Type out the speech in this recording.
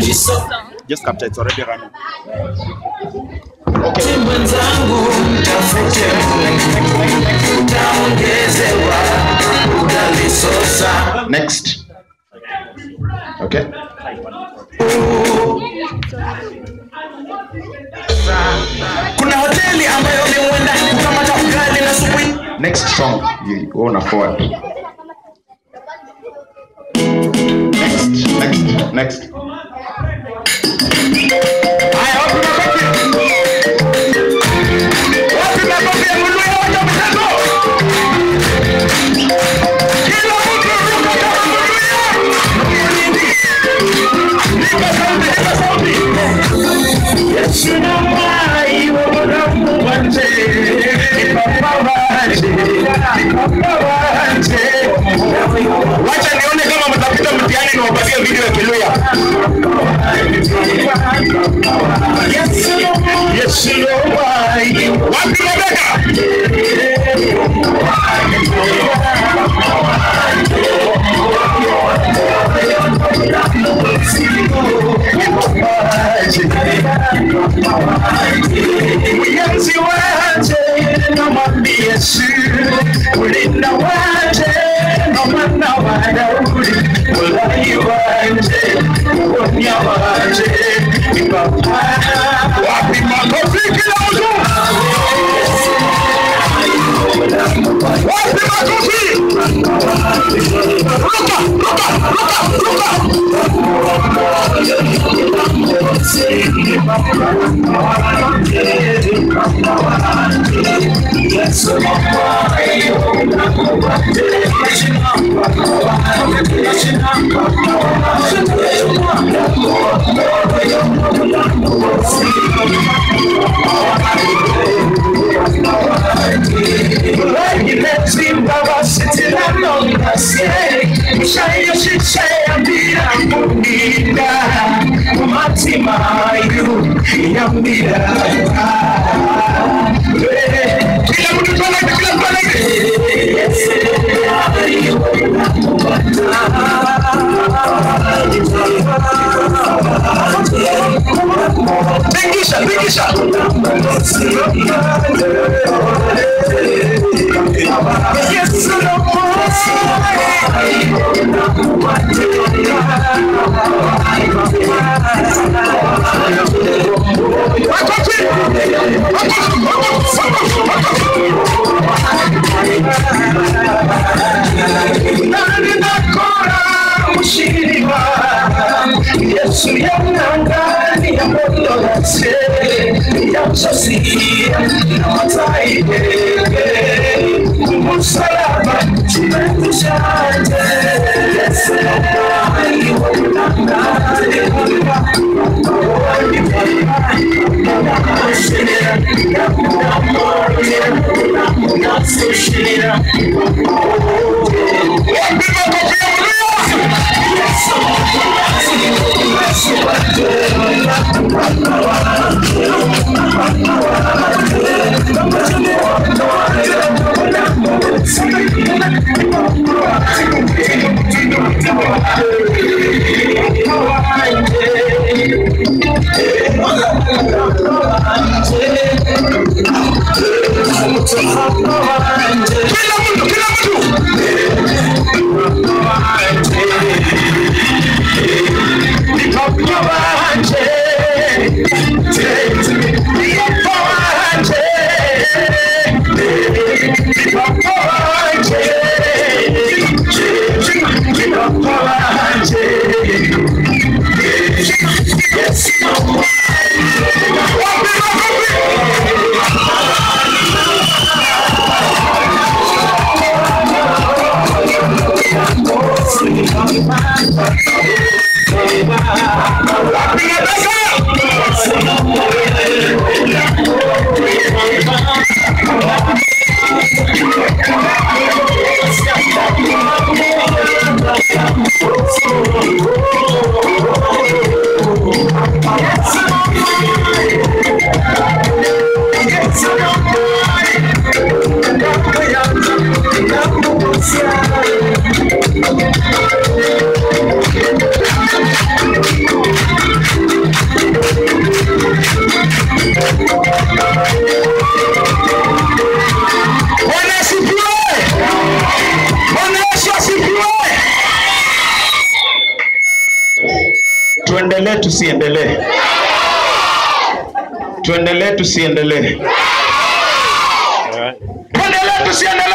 Just capture it's already running. mwenzangu mtafute utaongezewa utalisosa Next. Okay. kuna hoteli ambayo liuenda kukamata ugali na supu Next song. You you wanna forward. Next. Next. Next. hallelujah. Yes, you know why. One thing, Rebecca. Waje, uonya waje, ni papa. Wapi makofi kila mtu? Wapi makofi? Ruka, ruka, ruka, ruka. Imetimba basitirano yambira Kila anake Tingisha, tingisha Yesu Yesu yanangani ya Kila mtu, kila Yeah. Bwana asifiwe. Bwana. Tuendelee tusiendelee? Tuendelee tusiendelee? Tuendelee tusiendelee?